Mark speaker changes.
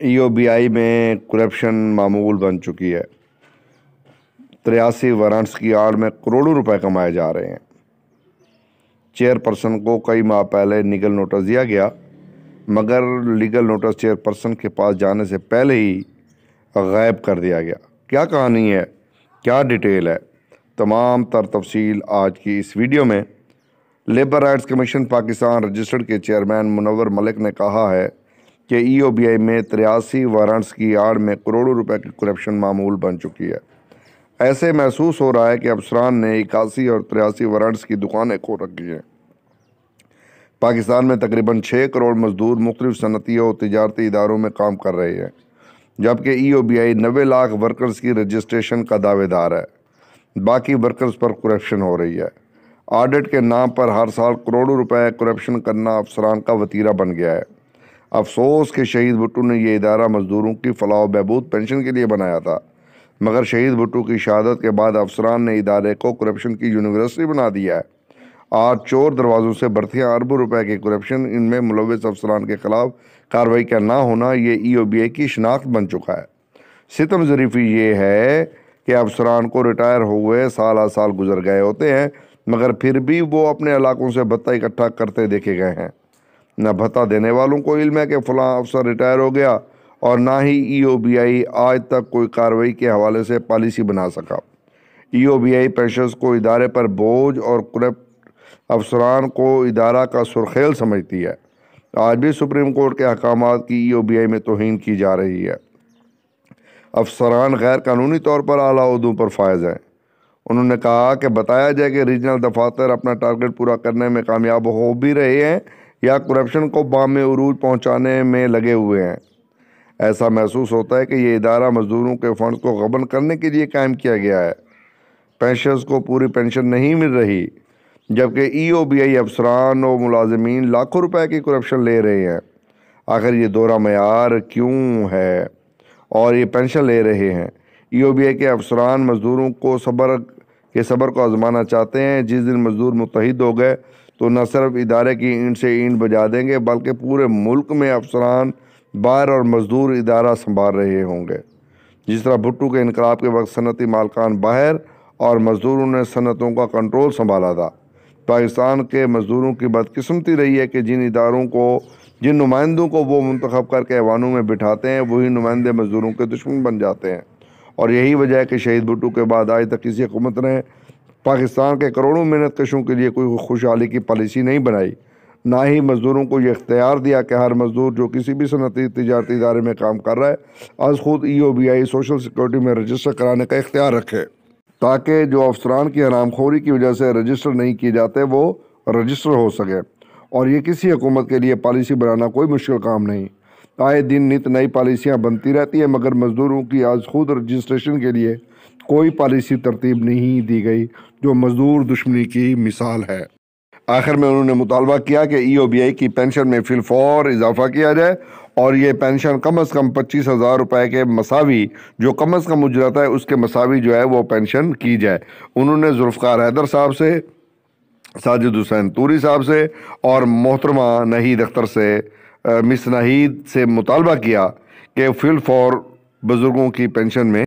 Speaker 1: EOBI में corruption मामूल बन चुकी है। तिरासी वारंट्स की आड़ में करोड़ों रुपए कमाए जा रहे हैं। चेयरपर्सन को कई माह पहले लीगल नोटिस दिया गया, मगर लीगल नोटिस चेयरपर्सन के पास जाने से पहले ही गायब कर दिया गया। क्या कहानी है? क्या डिटेल है? तमाम तर तफसील आज की इस वीडियो में। Labour rights commission Pakistan registered के चेयरमैन मुनवर मलिक ने कहा है कि ईओबीआई में तिरासी वारंट्स की आड़ में करोड़ों रुपए की करप्शन मामूल बन चुकी है। ऐसे महसूस हो रहा है कि अफसरान ने इक्यासी और तिरासी वारंट्स की दुकानें खो रखी हैं। पाकिस्तान में तकरीबन छः करोड़ मजदूर मुख्तलिफ़ सनती और तजारती इदारों में काम कर रहे हैं, जबकि ई ओ बी आई नबे लाख वर्कर्स की रजिस्ट्रेशन का दावेदार है। बाकी वर्कर्स पर करप्शन हो रही है। ऑडिट के नाम पर हर साल करोड़ों रुपए करप्शन करना अफसरान का वतीरा बन गया है। अफसोस के शहीद भुट्टू ने यह इदारा मजदूरों की फलाह बहबूद पेंशन के लिए बनाया था। मगर शहीद भुट्टू की शहादत के बाद अफसरान ने इदारे को करप्शन की यूनिवर्सिटी बना दिया है। आज चोर दरवाज़ों से भर्तियाँ अरबों रुपए के करप्शन इनमें मुलविस अफसरान के ख़िलाफ़ कार्रवाई का ना होना, ये ई ओ बी ए की शनाख्त बन चुका है। सितम ज़रीफ़ी ये है कि अफसरान को रिटायर हुए साल साल गुजर गए होते हैं, मगर फिर भी वो अपने इलाकों से भत्ता इकट्ठा करते देखे गए हैं। न भत्ता देने वालों को इल्म है कि फ़लाँ अफसर रिटायर हो गया और ना ही ई ओ बी आई आज तक कोई कार्रवाई के हवाले से पॉलिसी बना सका। ई ओ बी आई पेशर्स को इदारे पर बोझ और करप्ट अफसरान को इदारा का सुरखेल समझती है। आज भी सुप्रीम कोर्ट के अहकाम की ई ओ बी आई में तोहन की जा रही है। अफसरान गैर कानूनी तौर पर आला उदू पर फायज हैं। उन्होंने कहा कि बताया जाए कि रीजनल दफातर अपना टारगेट पूरा करने में कामयाब हो भी रहे हैं या करप्शन को बाम अरूज पहुँचाने में लगे हुए हैं। ऐसा महसूस होता है कि ये इदारा मजदूरों के फंड्स को गबन करने के लिए कायम किया गया है। पेंशनर्स को पूरी पेंशन नहीं मिल रही, जबकि ई ओ बी आई अफसरान और मुलाजमीन लाखों रुपए की करप्शन ले रहे हैं। आखिर ये दोहरा मैार क्यों है? और ये पेंशन ले रहे हैं। ई ओ बी आई के अफसरान मज़दूरों को सबर, के सब्र को आजमाना चाहते हैं। जिस दिन मज़दूर मुतहद हो गए तो न सिर्फ़ इदारे की ईंट से ईंट बजा देंगे, बल्कि पूरे मुल्क में अफसरान बाहर और मज़दूर इदारा संभाल रहे होंगे। जिस तरह भुट्टू के इनकलाब के वक्त सनती मालकान बाहर और मज़दूरों ने सनतों का कंट्रोल संभाला था। पाकिस्तान के मज़दूरों की बदकिस्मती रही है कि जिन इदारों को, जिन नुमाइंदों को वो मंतखब करके ऐवानों में बिठाते हैं, वही नुमाइंदे मज़दूरों के दुश्मन बन जाते हैं। और यही वजह है कि शहीद भुट्टू के बाद आज तक किसी हुकूमत ने पाकिस्तान के करोड़ों मेहनत कशों के लिए कोई खुशहाली की पॉलिसी नहीं बनाई। ना ही मज़दूरों को ये इख्तियार दिया कि हर मज़दूर जो किसी भी सनती तजारती इदारे में काम कर रहा है, आज ख़ुद E O B I social security में रजिस्टर कराने का इख्तियार रखे। ताकि जो अफसरान की हरामखोरी की वजह से रजिस्टर नहीं किए जाते, वो रजिस्टर हो सके। और ये किसी हुकूमत के लिए पॉलिसी बनाना कोई मुश्किल काम नहीं। आए दिन नित नई पॉलिसियाँ बनती रहती है, मगर मज़दूरों की आज खुद रजिस्ट्रेशन के लिए कोई पॉलिसी तरतीब नहीं दी गई, जो मज़दूर दुश्मनी की मिसाल है। आखिर में उन्होंने मुतालबा किया कि ई ओ बी आई की पेंशन में फिलफौर इजाफा किया जाए, और ये पेंशन कम अज़ कम पच्चीस हज़ार रुपये के मसावी, जो कम अज़ कम उजरत है उसके मसावी जो है वो पेंशन की जाए। उन्होंने जुल्फ़ार हैदर साहब से, साजिद हुसैन तूरी साहब से और मोहतरमा नहीद अख्तर से मिस नाहीद से मुतालबा किया कि फिल फॉर बुज़ुर्गों की पेंशन में